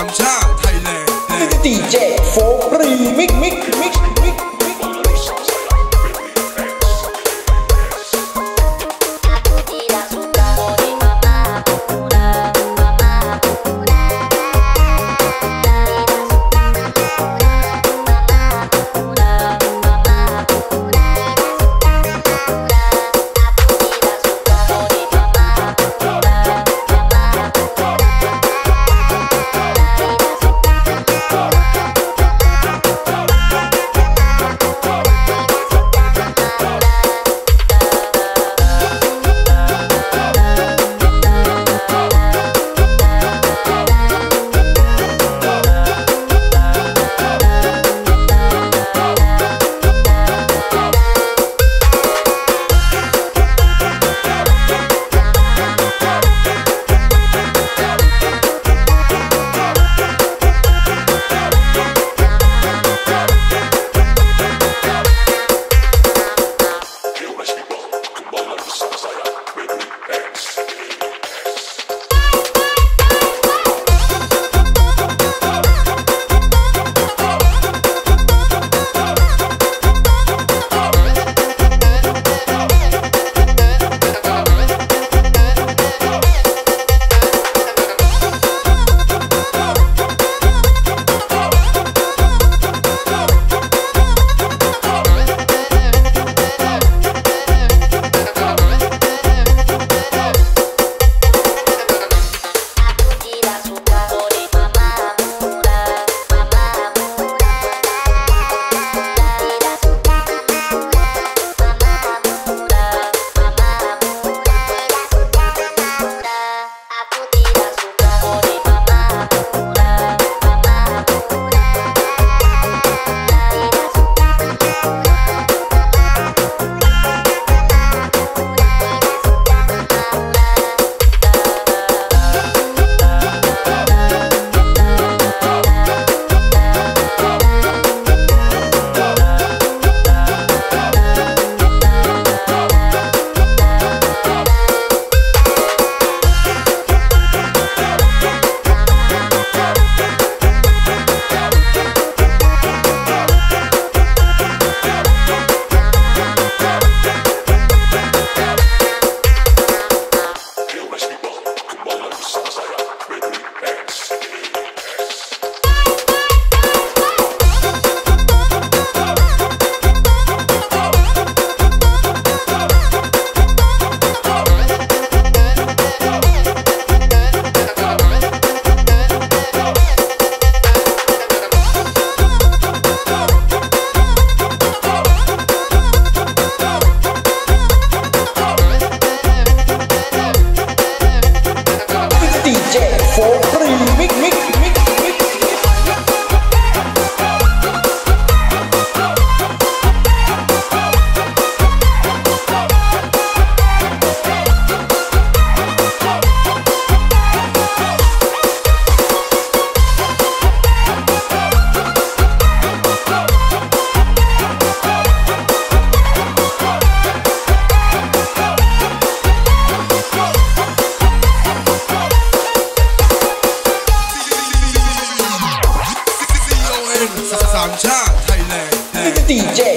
ามชาติไทยแลนด์ดีเจโฟกรีมิกมิกมิก Thailand. DJ